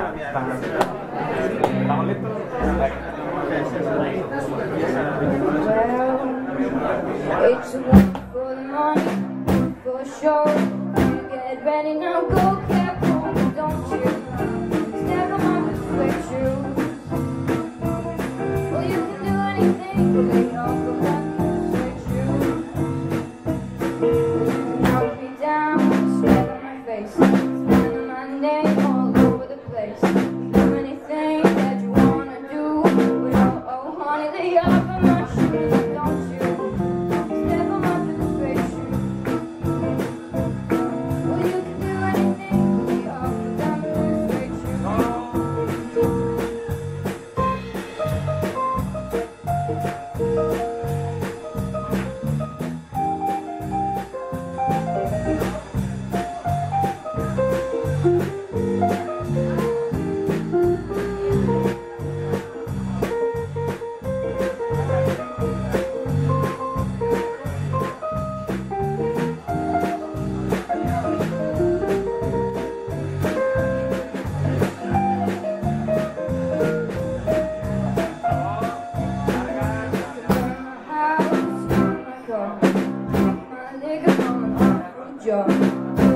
Well, It's a wonderful morning for sure. Get ready now, go. job.